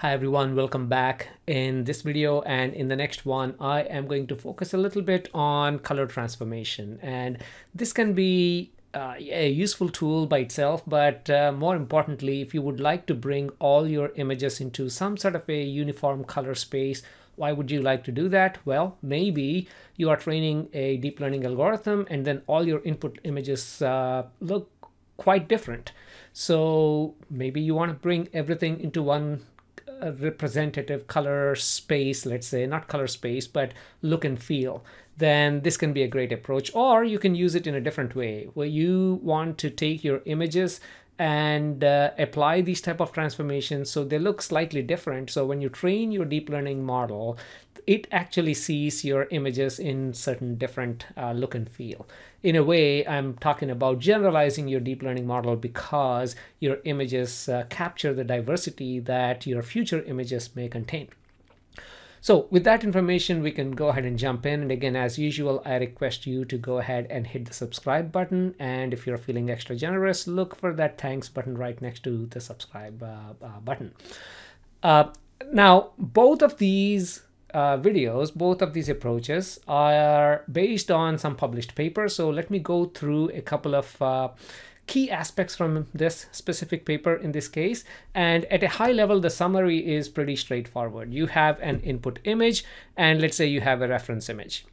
Hi everyone, welcome back. In this video and in the next one, I am going to focus a little bit on color transformation. And this can be uh, a useful tool by itself, but uh, more importantly, if you would like to bring all your images into some sort of a uniform color space, why would you like to do that? Well, maybe you are training a deep learning algorithm and then all your input images uh, look quite different. So maybe you want to bring everything into one a representative color space, let's say, not color space, but look and feel, then this can be a great approach. Or you can use it in a different way where you want to take your images and uh, apply these type of transformations so they look slightly different. So when you train your deep learning model, it actually sees your images in certain different uh, look and feel. In a way, I'm talking about generalizing your deep learning model because your images uh, capture the diversity that your future images may contain. So with that information, we can go ahead and jump in. And again, as usual, I request you to go ahead and hit the subscribe button. And if you're feeling extra generous, look for that thanks button right next to the subscribe uh, uh, button. Uh, now, both of these uh, videos, both of these approaches are based on some published papers. So let me go through a couple of uh, key aspects from this specific paper in this case. And at a high level, the summary is pretty straightforward. You have an input image, and let's say you have a reference image.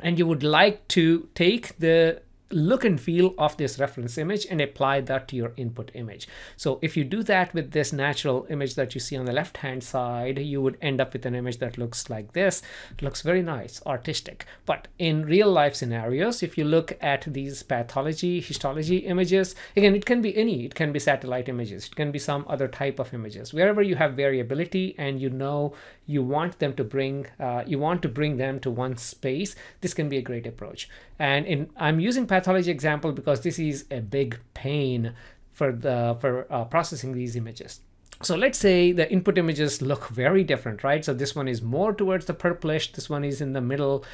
And you would like to take the look and feel of this reference image and apply that to your input image. So if you do that with this natural image that you see on the left hand side, you would end up with an image that looks like this. It looks very nice, artistic. But in real life scenarios, if you look at these pathology, histology images, again, it can be any, it can be satellite images, it can be some other type of images. Wherever you have variability and you know you want them to bring, uh, you want to bring them to one space, this can be a great approach. And in, I'm using pathology example because this is a big pain for the for uh, processing these images. So let's say the input images look very different, right? So this one is more towards the purplish, this one is in the middle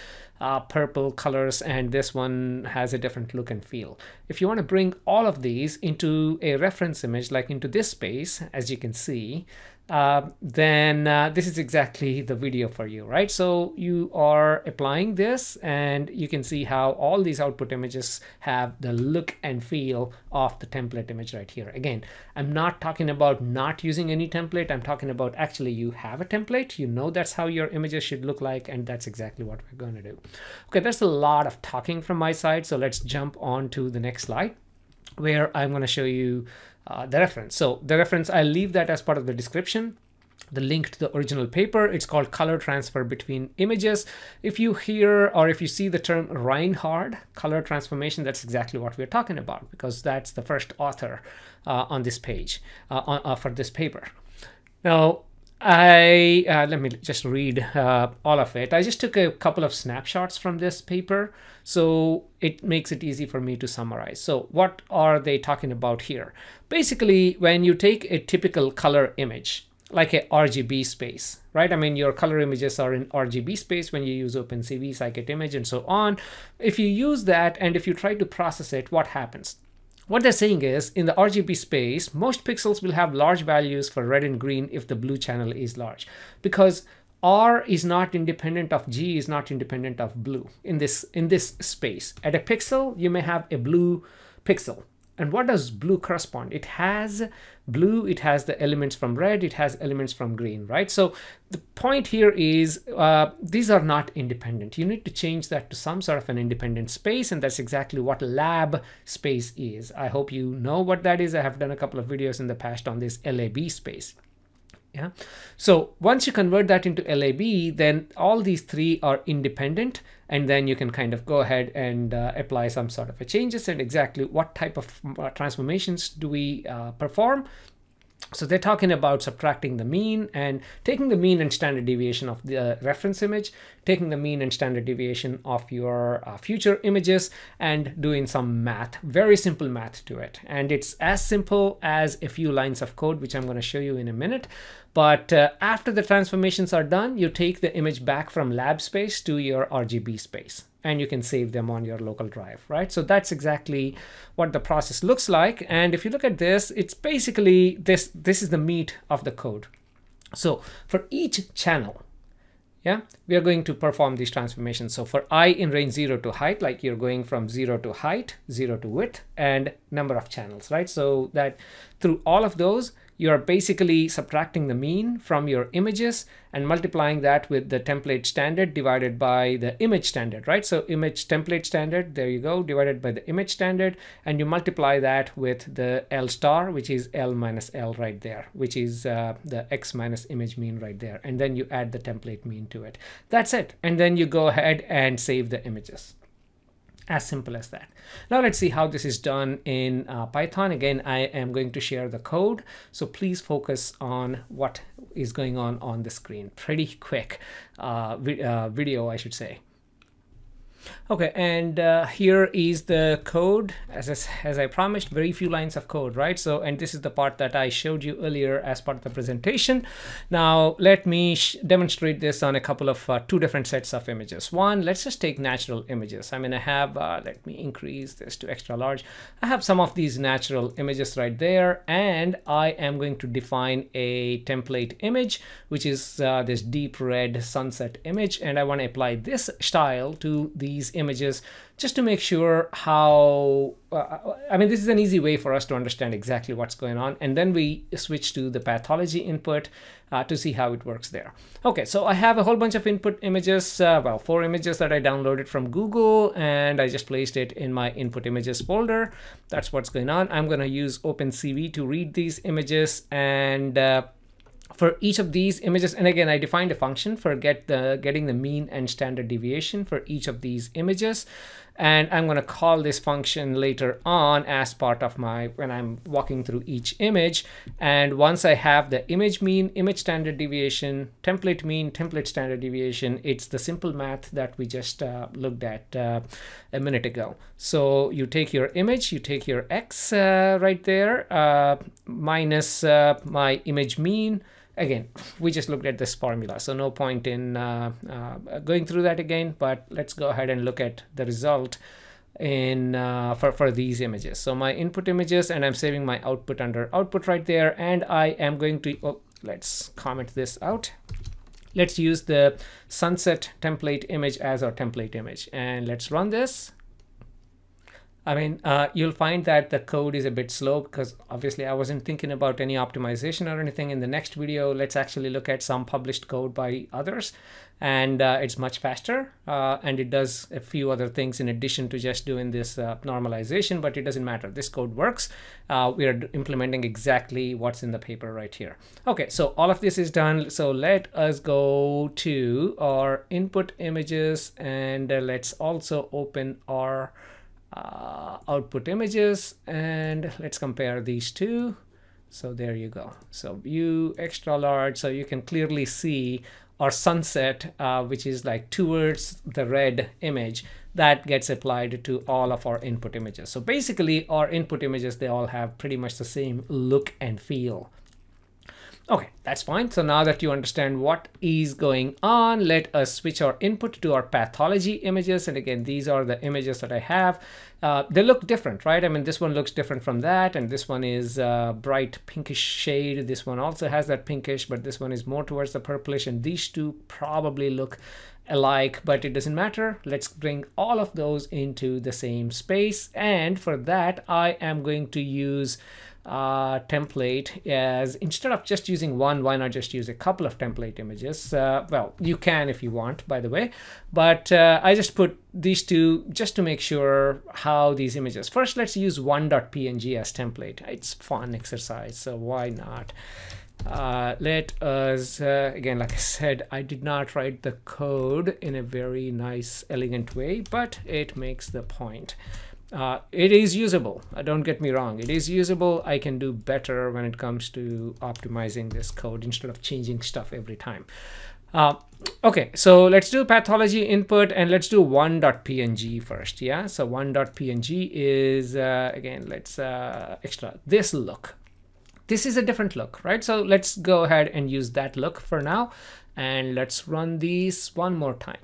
uh, purple colors, and this one has a different look and feel. If you want to bring all of these into a reference image, like into this space, as you can see, uh, then uh, this is exactly the video for you, right? So you are applying this and you can see how all these output images have the look and feel of the template image right here. Again, I'm not talking about not using any template. I'm talking about actually you have a template, you know that's how your images should look like, and that's exactly what we're going to do. Okay, that's a lot of talking from my side. So let's jump on to the next slide where I'm going to show you uh, the reference. So the reference, I'll leave that as part of the description the link to the original paper. It's called Color Transfer Between Images. If you hear or if you see the term Reinhard, color transformation, that's exactly what we're talking about because that's the first author uh, on this page uh, on, uh, for this paper. Now, I uh, let me just read uh, all of it. I just took a couple of snapshots from this paper, so it makes it easy for me to summarize. So what are they talking about here? Basically, when you take a typical color image, like a RGB space, right? I mean, your color images are in RGB space when you use OpenCV, scikit-image, and so on. If you use that and if you try to process it, what happens? What they're saying is in the RGB space, most pixels will have large values for red and green if the blue channel is large because R is not independent of G is not independent of blue in this in this space. At a pixel, you may have a blue pixel and what does blue correspond? It has blue, it has the elements from red, it has elements from green, right? So the point here is uh, these are not independent. You need to change that to some sort of an independent space, and that's exactly what lab space is. I hope you know what that is. I have done a couple of videos in the past on this LAB space. Yeah. So once you convert that into LAB, then all these three are independent and then you can kind of go ahead and uh, apply some sort of changes and exactly what type of uh, transformations do we uh, perform so they're talking about subtracting the mean and taking the mean and standard deviation of the reference image, taking the mean and standard deviation of your uh, future images and doing some math, very simple math to it. And it's as simple as a few lines of code, which I'm going to show you in a minute. But uh, after the transformations are done, you take the image back from lab space to your RGB space and you can save them on your local drive, right? So that's exactly what the process looks like. And if you look at this, it's basically this, this is the meat of the code. So for each channel, yeah, we are going to perform these transformations. So for i in range 0 to height, like you're going from 0 to height, 0 to width, and number of channels, right? So that through all of those, you're basically subtracting the mean from your images and multiplying that with the template standard divided by the image standard, right? So image template standard, there you go, divided by the image standard, and you multiply that with the L star, which is L minus L right there, which is uh, the X minus image mean right there. And then you add the template mean to it. That's it. And then you go ahead and save the images. As simple as that. Now let's see how this is done in uh, Python. Again, I am going to share the code. So please focus on what is going on on the screen. Pretty quick uh, vi uh, video, I should say. Okay, and uh, here is the code, as I, as I promised, very few lines of code, right? So, and this is the part that I showed you earlier as part of the presentation. Now, let me demonstrate this on a couple of uh, two different sets of images. One, let's just take natural images. I mean, I have, uh, let me increase this to extra large. I have some of these natural images right there, and I am going to define a template image, which is uh, this deep red sunset image, and I want to apply this style to the these images just to make sure how, uh, I mean, this is an easy way for us to understand exactly what's going on. And then we switch to the pathology input uh, to see how it works there. Okay, so I have a whole bunch of input images, uh, well, four images that I downloaded from Google, and I just placed it in my input images folder. That's what's going on. I'm going to use OpenCV to read these images and uh, for each of these images and again I defined a function for get the getting the mean and standard deviation for each of these images. And I'm going to call this function later on as part of my when I'm walking through each image. And once I have the image mean image standard deviation template mean template standard deviation it's the simple math that we just uh, looked at uh, a minute ago so you take your image you take your x uh, right there uh, minus uh, my image mean. Again we just looked at this formula so no point in uh, uh, going through that again but let's go ahead and look at the result in uh, for, for these images. So my input images and I'm saving my output under output right there and I am going to oh, let's comment this out. Let's use the sunset template image as our template image and let's run this I mean, uh, you'll find that the code is a bit slow because obviously I wasn't thinking about any optimization or anything. In the next video, let's actually look at some published code by others and uh, it's much faster uh, and it does a few other things in addition to just doing this uh, normalization, but it doesn't matter. This code works. Uh, we are implementing exactly what's in the paper right here. Okay, so all of this is done. So let us go to our input images and uh, let's also open our uh, output images and let's compare these two. So there you go. So view extra large, so you can clearly see our sunset, uh, which is like towards the red image that gets applied to all of our input images. So basically our input images, they all have pretty much the same look and feel. Okay, that's fine. So now that you understand what is going on, let us switch our input to our pathology images. And again, these are the images that I have. Uh, they look different, right? I mean, this one looks different from that. And this one is uh, bright pinkish shade. This one also has that pinkish, but this one is more towards the purplish. And these two probably look alike, but it doesn't matter. Let's bring all of those into the same space. And for that, I am going to use uh, template as instead of just using one, why not just use a couple of template images? Uh, well, you can if you want, by the way, but uh, I just put these two just to make sure how these images. First, let's use one.png as template. It's fun exercise, so why not? Uh, let us, uh, again, like I said, I did not write the code in a very nice, elegant way, but it makes the point. Uh, it is usable. Uh, don't get me wrong. It is usable. I can do better when it comes to optimizing this code instead of changing stuff every time. Uh, okay, so let's do pathology input and let's do one.png first. Yeah, so one.png is, uh, again, let's uh, extra this look. This is a different look, right? So let's go ahead and use that look for now. And let's run these one more time.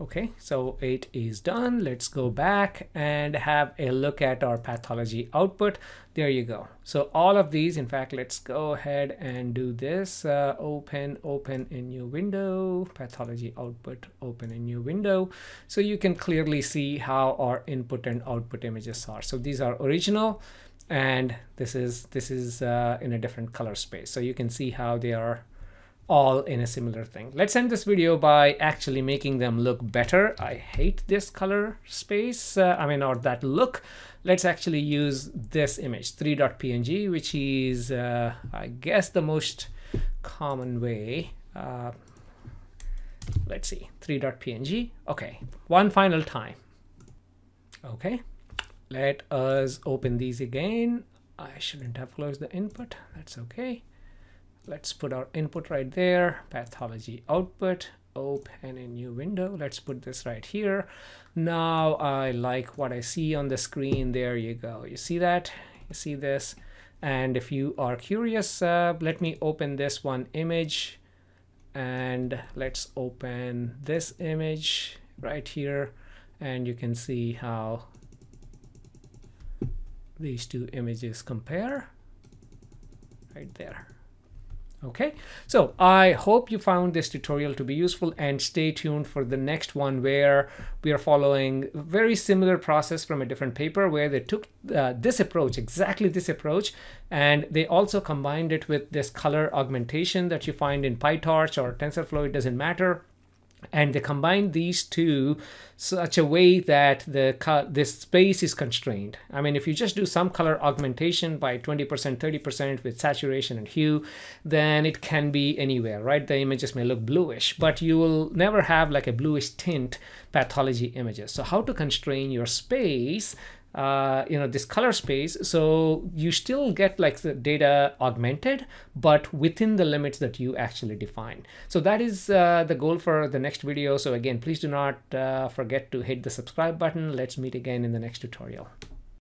Okay, so it is done. Let's go back and have a look at our pathology output. There you go. So all of these, in fact, let's go ahead and do this. Uh, open, open a new window, pathology output, open a new window. So you can clearly see how our input and output images are. So these are original and this is this is uh, in a different color space. So you can see how they are all in a similar thing. Let's end this video by actually making them look better. I hate this color space, uh, I mean, or that look. Let's actually use this image, 3.png, which is, uh, I guess, the most common way. Uh, let's see, 3.png. Okay, one final time. Okay, let us open these again. I shouldn't have closed the input. That's okay let's put our input right there. Pathology output. Open a new window. Let's put this right here. Now I like what I see on the screen. There you go. You see that? You see this? And if you are curious uh, let me open this one image. And let's open this image right here. And you can see how these two images compare. Right there Okay, so I hope you found this tutorial to be useful and stay tuned for the next one where we are following very similar process from a different paper where they took uh, this approach, exactly this approach, and they also combined it with this color augmentation that you find in PyTorch or TensorFlow, it doesn't matter and they combine these two such a way that the this space is constrained. I mean, if you just do some color augmentation by 20%, 30% with saturation and hue, then it can be anywhere, right? The images may look bluish, but you will never have like a bluish tint pathology images. So how to constrain your space uh, you know this color space. So you still get like the data augmented but within the limits that you actually define. So that is uh, the goal for the next video. So again please do not uh, forget to hit the subscribe button. Let's meet again in the next tutorial